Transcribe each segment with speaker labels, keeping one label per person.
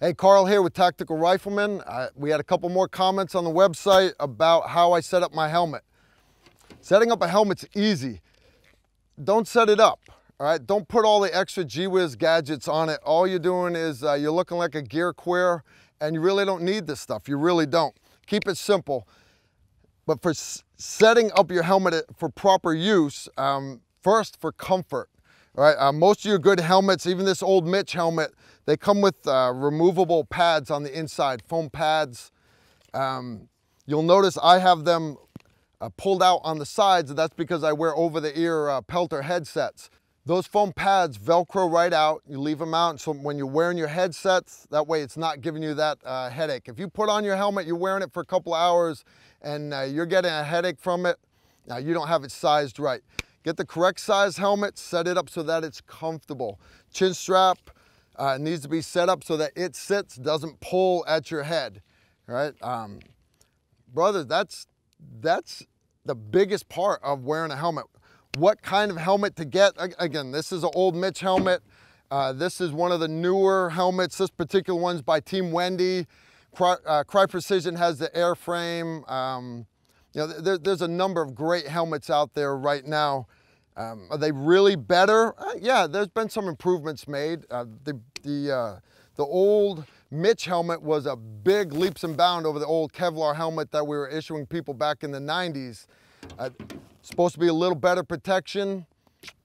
Speaker 1: Hey, Karl here with Tactical Rifleman. Uh, we had a couple more comments on the website about how I set up my helmet. Setting up a helmet's easy. Don't set it up, all right? Don't put all the extra gee-whiz gadgets on it. All you're doing is uh, you're looking like a gear queer and you really don't need this stuff. You really don't. Keep it simple. But for setting up your helmet uh, for proper use, um, first for comfort, right? Uh, most of your good helmets, even this old MICH helmet, they come with uh, removable pads on the inside, foam pads. Um, you'll notice I have them uh, pulled out on the sides, and that's because I wear over-the-ear uh, Peltor headsets. Those foam pads Velcro right out, you leave them out, so when you're wearing your headsets, that way it's not giving you that uh, headache. If you put on your helmet, you're wearing it for a couple hours, and uh, you're getting a headache from it, now you don't have it sized right. Get the correct size helmet, set it up so that it's comfortable. Chin strap, uh, needs to be set up so that it sits, doesn't pull at your head, right? Um, that's, that's the biggest part of wearing a helmet. What kind of helmet to get? Again, this is an old MICH helmet. Uh, this is one of the newer helmets. This particular one's by Team Wendy. Crye, uh, Crye Precision has the airframe. Um, you know, there, there's a number of great helmets out there right now. Um, are they really better? Uh, yeah, there's been some improvements made. Uh, the the uh, the old MICH helmet was a big leaps and bound over the old Kevlar helmet that we were issuing people back in the 90s. Supposed to be a little better protection.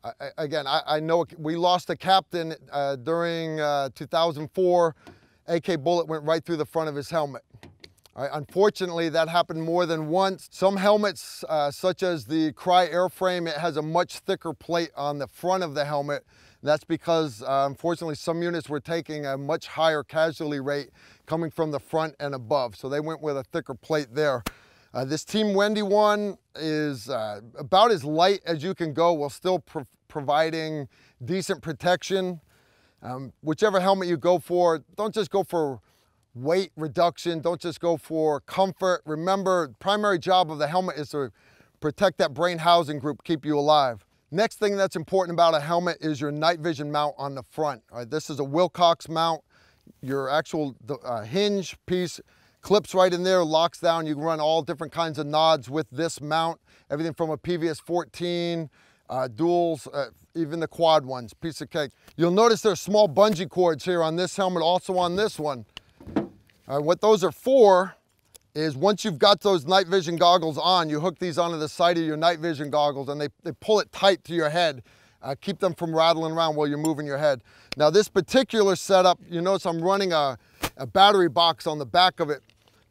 Speaker 1: I, again, I, I, know we lost a captain uh, during uh, 2004. AK bullet went right through the front of his helmet. Unfortunately, that happened more than once. Some helmets, uh, such as the Crye airframe, it has a much thicker plate on the front of the helmet. That's because, uh, unfortunately, some units were taking a much higher casualty rate coming from the front and above. So they went with a thicker plate there. Uh, this Team Wendy one is uh, about as light as you can go while still pro providing decent protection. Um, whichever helmet you go for, don't just go for weight reduction. Don't just go for comfort. Remember, primary job of the helmet is to protect that brain housing group, keep you alive. Next thing that's important about a helmet is your night vision mount on the front. Right, this is a Wilcox mount. Your actual uh, hinge piece clips right in there, locks down. You can run all different kinds of NODs with this mount. Everything from a PVS 14, uh, duals, uh, even the quad ones, piece of cake. You'll notice there's small bungee cords here on this helmet, also on this one. Uh, what those are for is once you've got those night vision goggles on, you hook these onto the side of your night vision goggles and they, they pull it tight to your head. Uh, keep them from rattling around while you're moving your head. Now this particular setup, you notice I'm running a, a battery box on the back of it.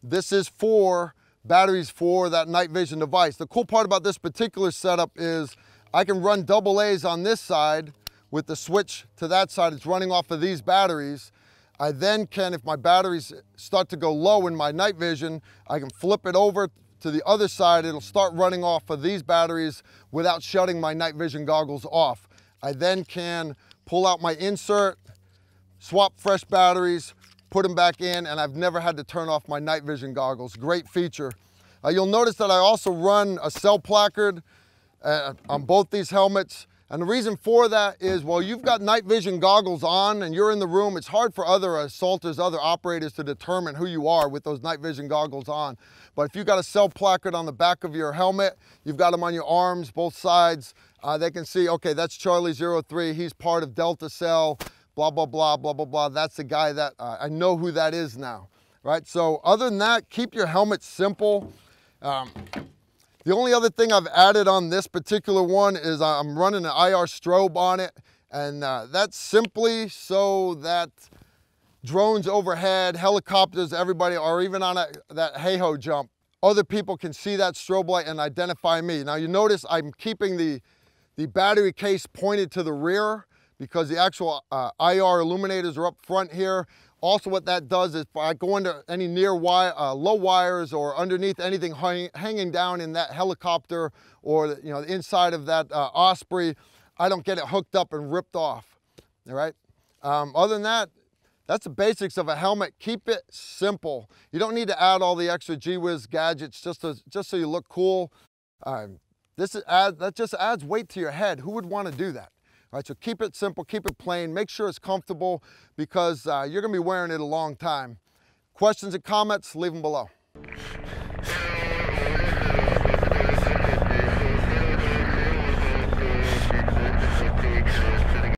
Speaker 1: This is for batteries for that night vision device. The cool part about this particular setup is I can run double A's on this side with the switch to that side. It's running off of these batteries I then can, if my batteries start to go low in my night vision, I can flip it over to the other side. It'll start running off of these batteries without shutting my night vision goggles off. I then can pull out my insert, swap fresh batteries, put them back in, and I've never had to turn off my night vision goggles. Great feature. Uh, you'll notice that I also run a cell placard uh, on both these helmets. And the reason for that is, well, you've got night vision goggles on and you're in the room, it's hard for other assaulters, other operators to determine who you are with those night vision goggles on. But if you've got a cell placard on the back of your helmet, you've got them on your arms, both sides, uh, they can see, okay, that's Charlie 03, he's part of Delta Cell, blah, blah, blah, blah, blah, blah. That's the guy that, uh, I know who that is now, right? So other than that, keep your helmet simple. Um, the only other thing I've added on this particular one is I'm running an IR strobe on it. And uh, that's simply so that drones overhead, helicopters, everybody, or even on a, that HAHO jump, other people can see that strobe light and identify me. Now you notice I'm keeping the, the battery case pointed to the rear because the actual uh, IR illuminators are up front here. Also what that does is if I go into any near wire, uh, low wires or underneath anything hang, hanging down in that helicopter or you know the inside of that uh, Osprey, I don't get it hooked up and ripped off, all right? Um, other than that, that's the basics of a helmet. Keep it simple. You don't need to add all the extra gee whiz gadgets just, to, just so you look cool. Um, this is add, that just adds weight to your head. Who would want to do that? All right, so keep it simple, keep it plain, make sure it's comfortable because uh, you're gonna be wearing it a long time. Questions and comments, leave them below.